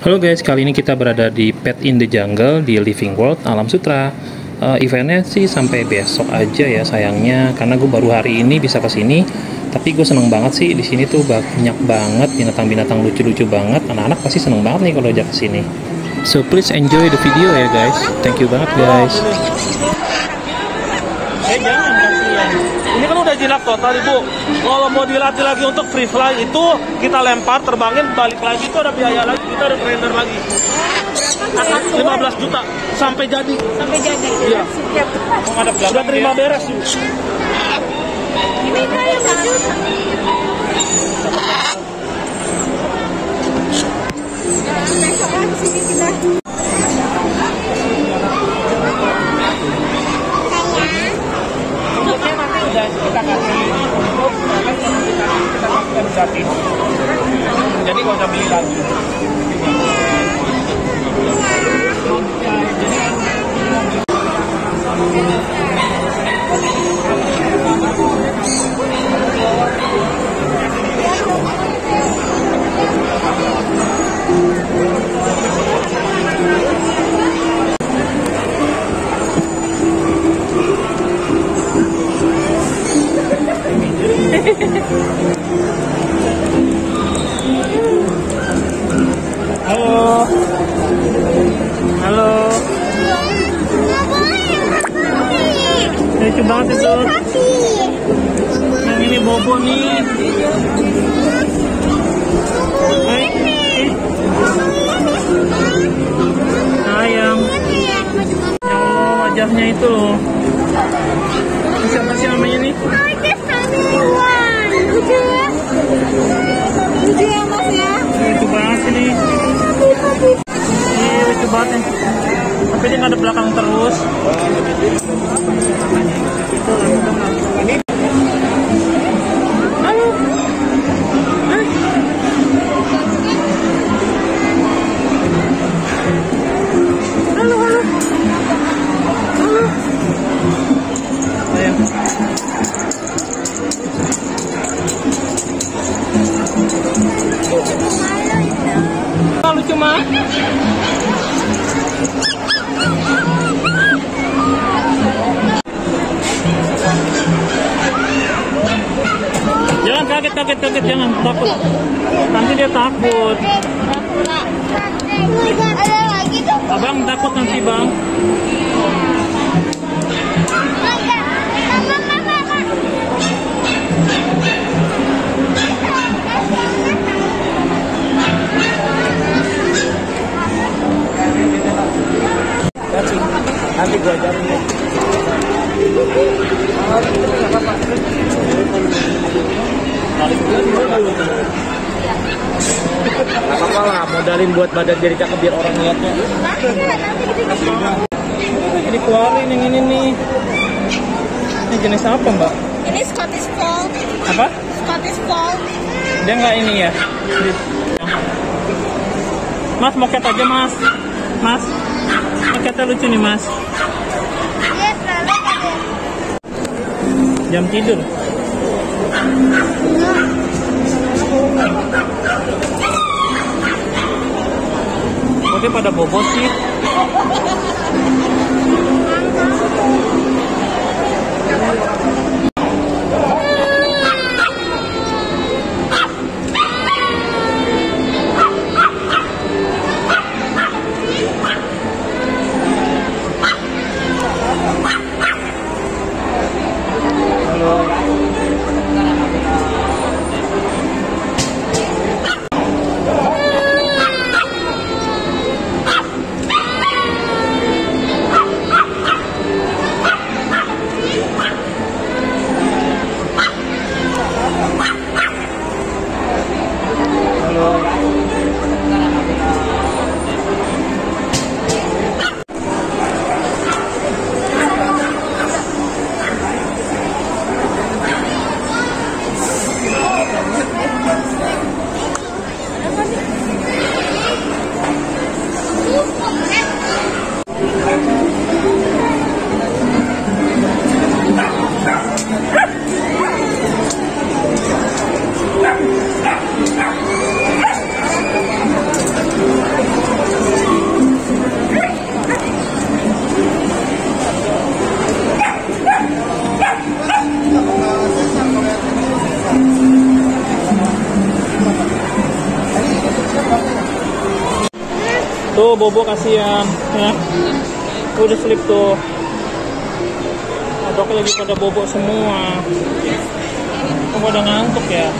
Halo guys, kali ini kita berada di Pet in the Jungle di Living World Alam Sutra. Uh, eventnya sih sampai besok aja ya sayangnya, karena gue baru hari ini bisa ke sini. Tapi gue seneng banget sih di sini tuh banyak banget binatang-binatang lucu-lucu banget. Anak-anak pasti seneng banget nih kalau ajak ke sini. So please enjoy the video ya guys. Thank you banget guys. Eh jangan. Ini kan udah jinak total ibu. Kalau mau dilatih lagi untuk free fly itu kita lempar, terbangin, balik lagi itu ada biaya lagi, kita ada trainer lagi. 15 juta sampai jadi. sampai jadi Iya. Sudah terima beres ibu. ini kayak satu besok kan sini kita kita kasih kita kita. Jadi nggak usah beli lagi. Halo. Halo. Lucu banget itu. Yang ini Bobo nih. Sayang. Ya Allah, wajahnya itu loh. Banget nih. Tapi dia ada belakang terus. Hai. Halo, kaget, kaget, kaget, jangan takut. Nanti dia takut. Abang takut nanti bang. Nanti gua ajarin Gak apa-apa lah, modalin buat badan jadi cakep biar orang lihatnya. Ini dikeluarin yang ini nih. Ini jenis apa mbak? ini Scottish Fold Apa? Scottish Fold Dia nggak ini ya? Mas mau cat aja mas. Mas, catnya lucu nih mas. ada Jam tidur. Pada bobot sih? Tuh Bobo kasihan ya. Tuh udah slip tuh. Adoknya lagi pada bobo semua. Kok pada ngantuk ya?